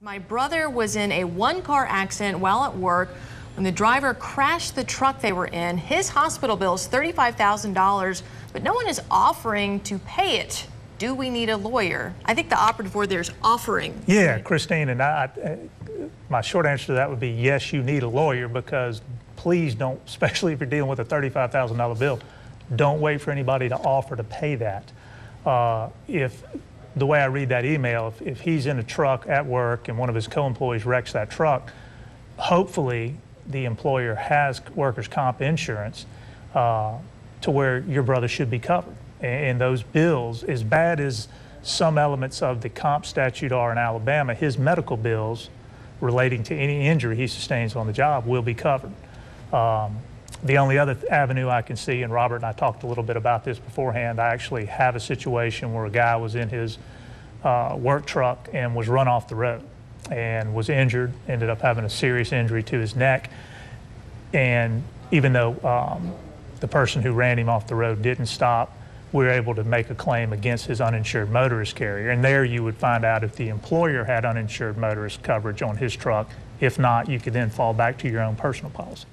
My brother was in a one car accident while at work when the driver crashed the truck they were in. His hospital bill is $35,000, but no one is offering to pay it. Do we need a lawyer? I think the operative word there is offering. Yeah, Christine, and I, I- my short answer to that would be yes, you need a lawyer because please don't, especially if you're dealing with a $35,000 bill, don't wait for anybody to offer to pay that. Uh, if the way I read that email, if, if he's in a truck at work and one of his co-employees wrecks that truck, hopefully the employer has workers' comp insurance uh, to where your brother should be covered. And, and those bills, as bad as some elements of the comp statute are in Alabama, his medical bills relating to any injury he sustains on the job will be covered. Um, the only other avenue I can see, and Robert and I talked a little bit about this beforehand, I actually have a situation where a guy was in his uh, work truck and was run off the road and was injured, ended up having a serious injury to his neck. And even though um, the person who ran him off the road didn't stop, we were able to make a claim against his uninsured motorist carrier. And there you would find out if the employer had uninsured motorist coverage on his truck. If not, you could then fall back to your own personal policy.